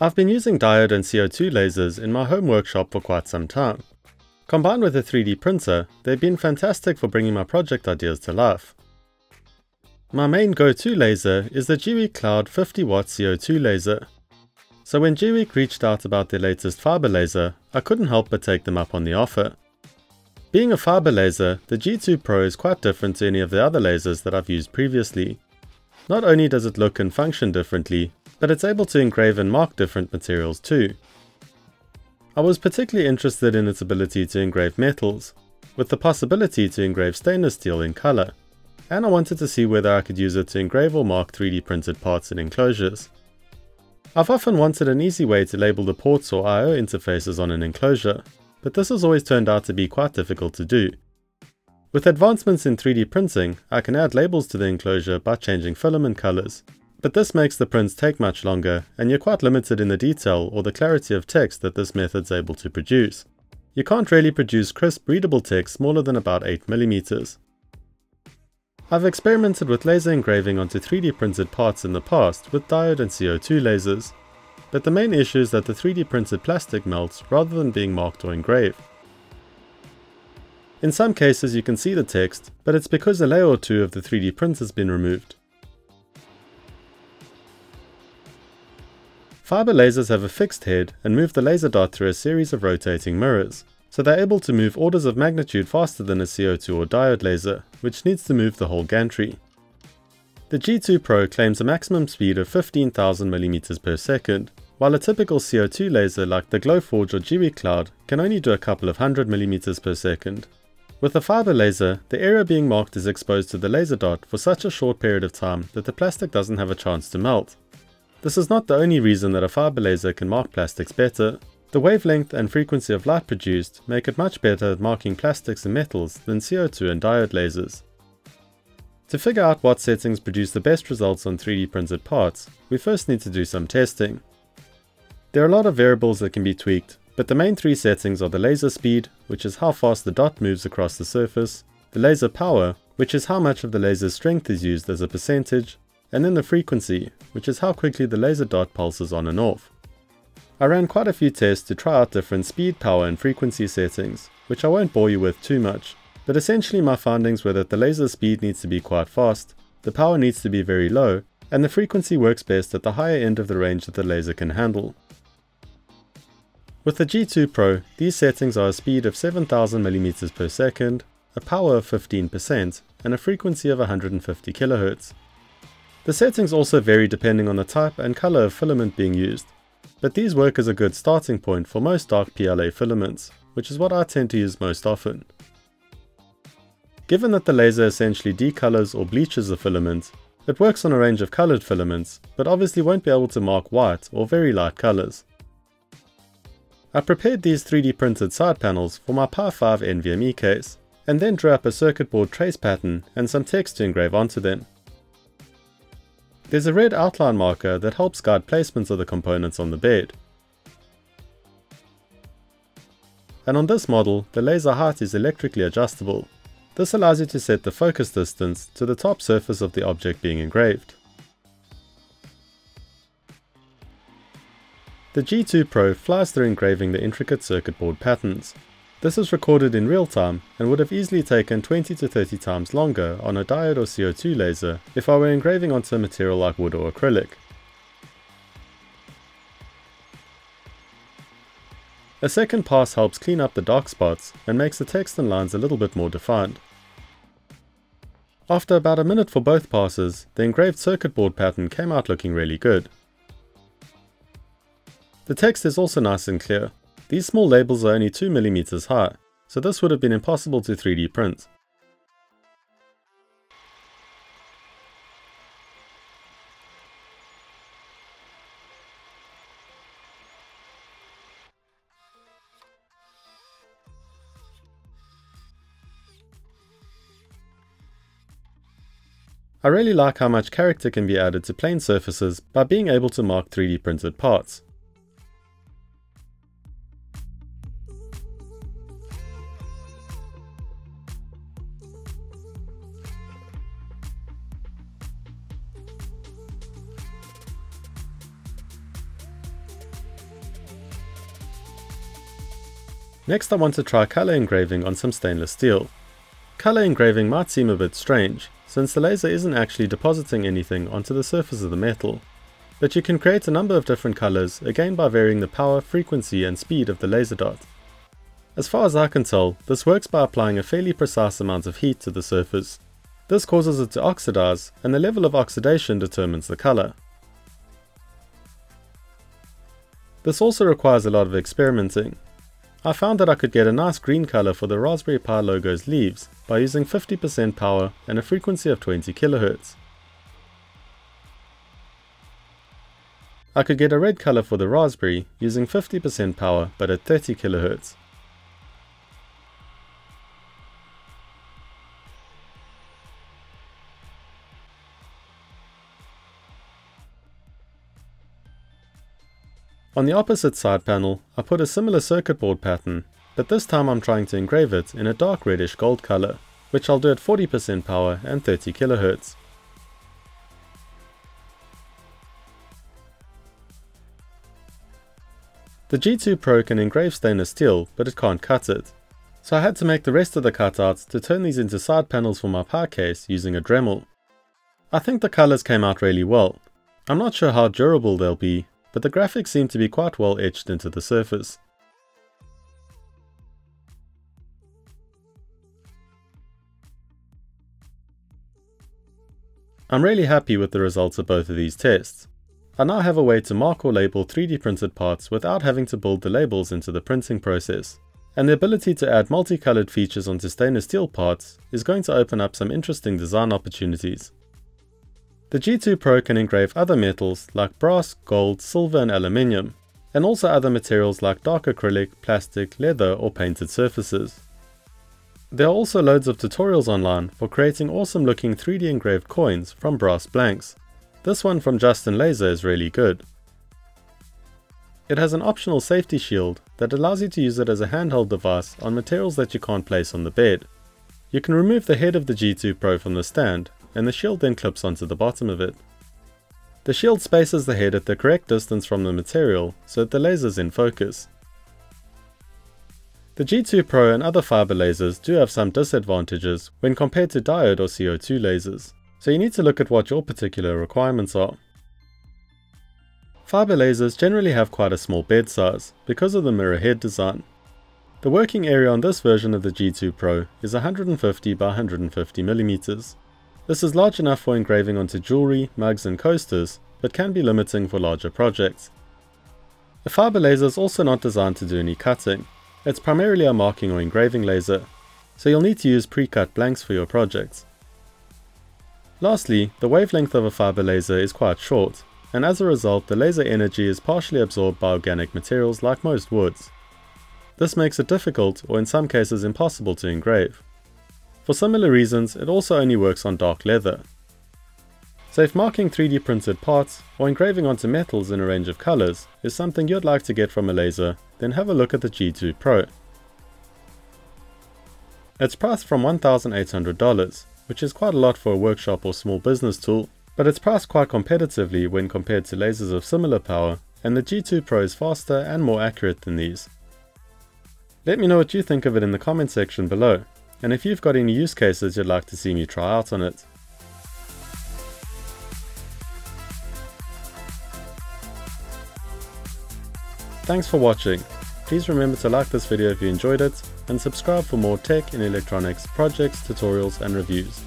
I've been using diode and CO2 lasers in my home workshop for quite some time. Combined with a 3D printer, they've been fantastic for bringing my project ideas to life. My main go-to laser is the Gweike Cloud 50 watt CO2 laser. So when Gweike reached out about their latest fiber laser, I couldn't help but take them up on the offer. Being a fiber laser, the G2 Pro is quite different to any of the other lasers that I've used previously. Not only does it look and function differently, but it's able to engrave and mark different materials too. I was particularly interested in its ability to engrave metals, with the possibility to engrave stainless steel in color, and I wanted to see whether I could use it to engrave or mark 3D printed parts and enclosures. I've often wanted an easy way to label the ports or I.O. interfaces on an enclosure, but this has always turned out to be quite difficult to do. With advancements in 3D printing, I can add labels to the enclosure by changing filament colors, but this makes the prints take much longer, and you're quite limited in the detail or the clarity of text that this method's able to produce. You can't really produce crisp readable text smaller than about 8mm. I've experimented with laser engraving onto 3D printed parts in the past with diode and CO2 lasers, but the main issue is that the 3D printed plastic melts rather than being marked or engraved. In some cases you can see the text, but it's because a layer or two of the 3D print has been removed. Fiber lasers have a fixed head and move the laser dot through a series of rotating mirrors, so they're able to move orders of magnitude faster than a CO2 or diode laser, which needs to move the whole gantry. The G2 Pro claims a maximum speed of 15,000 mm per second, while a typical CO2 laser like the Glowforge or Gweike Cloud can only do a couple of hundred millimeters per second. With a fiber laser, the area being marked is exposed to the laser dot for such a short period of time that the plastic doesn't have a chance to melt, this is not the only reason that a fiber laser can mark plastics better. The wavelength and frequency of light produced make it much better at marking plastics and metals than CO2 and diode lasers. To figure out what settings produce the best results on 3D printed parts, we first need to do some testing. There are a lot of variables that can be tweaked, but the main three settings are the laser speed, which is how fast the dot moves across the surface, the laser power, which is how much of the laser's strength is used as a percentage, and then the frequency, which is how quickly the laser dot pulses on and off. I ran quite a few tests to try out different speed, power and frequency settings, which I won't bore you with too much, but essentially my findings were that the laser speed needs to be quite fast, the power needs to be very low, and the frequency works best at the higher end of the range that the laser can handle. With the G2 Pro, these settings are a speed of 7000mm per second, a power of 15%, and a frequency of 150 kHz. The settings also vary depending on the type and color of filament being used, but these work as a good starting point for most dark PLA filaments, which is what I tend to use most often. Given that the laser essentially decolors or bleaches the filament, it works on a range of colored filaments, but obviously won't be able to mark white or very light colors. I prepared these 3D printed side panels for my Pi 5 NVMe case, and then drew up a circuit board trace pattern and some text to engrave onto them. There's a red outline marker that helps guide placements of the components on the bed. And on this model, the laser height is electrically adjustable. This allows you to set the focus distance to the top surface of the object being engraved. The G2 Pro flies through engraving the intricate circuit board patterns, this is recorded in real time and would have easily taken 20 to 30 times longer on a diode or CO2 laser if I were engraving onto a material like wood or acrylic. A second pass helps clean up the dark spots and makes the text and lines a little bit more defined. After about a minute for both passes, the engraved circuit board pattern came out looking really good. The text is also nice and clear, these small labels are only 2mm high, so this would have been impossible to 3D print. I really like how much character can be added to plane surfaces by being able to mark 3D printed parts. Next I want to try colour engraving on some stainless steel. Colour engraving might seem a bit strange, since the laser isn't actually depositing anything onto the surface of the metal. But you can create a number of different colours, again by varying the power, frequency and speed of the laser dot. As far as I can tell, this works by applying a fairly precise amount of heat to the surface. This causes it to oxidize, and the level of oxidation determines the colour. This also requires a lot of experimenting, I found that I could get a nice green color for the Raspberry Pi logo's leaves by using 50% power and a frequency of 20 kHz. I could get a red color for the Raspberry using 50% power but at 30 kHz. On the opposite side panel, I put a similar circuit board pattern, but this time I'm trying to engrave it in a dark reddish gold color, which I'll do at 40% power and 30 kHz. The G2 Pro can engrave stainless steel, but it can't cut it. So I had to make the rest of the cutouts to turn these into side panels for my Pi case using a Dremel. I think the colors came out really well. I'm not sure how durable they'll be, but the graphics seem to be quite well etched into the surface. I'm really happy with the results of both of these tests. I now have a way to mark or label 3D printed parts without having to build the labels into the printing process. And the ability to add multicolored features onto stainless steel parts is going to open up some interesting design opportunities. The G2 Pro can engrave other metals like brass, gold, silver and aluminium, and also other materials like dark acrylic, plastic, leather or painted surfaces. There are also loads of tutorials online for creating awesome looking 3D engraved coins from brass blanks. This one from Justin Laser is really good. It has an optional safety shield that allows you to use it as a handheld device on materials that you can't place on the bed. You can remove the head of the G2 Pro from the stand and the shield then clips onto the bottom of it. The shield spaces the head at the correct distance from the material so that the laser is in focus. The G2 Pro and other fiber lasers do have some disadvantages when compared to diode or CO2 lasers, so you need to look at what your particular requirements are. Fiber lasers generally have quite a small bed size because of the mirror head design. The working area on this version of the G2 Pro is 150 by 150 millimeters. This is large enough for engraving onto jewelry, mugs and coasters, but can be limiting for larger projects. The fiber laser is also not designed to do any cutting. It's primarily a marking or engraving laser, so you'll need to use pre-cut blanks for your projects. Lastly, the wavelength of a fiber laser is quite short, and as a result the laser energy is partially absorbed by organic materials like most woods. This makes it difficult, or in some cases impossible to engrave. For similar reasons, it also only works on dark leather. So if marking 3D printed parts or engraving onto metals in a range of colors is something you'd like to get from a laser, then have a look at the G2 Pro. It's priced from $1,800, which is quite a lot for a workshop or small business tool, but it's priced quite competitively when compared to lasers of similar power, and the G2 Pro is faster and more accurate than these. Let me know what you think of it in the comment section below and if you've got any use cases you'd like to see me try out on it. Thanks for watching. Please remember to like this video if you enjoyed it and subscribe for more tech and electronics projects, tutorials and reviews.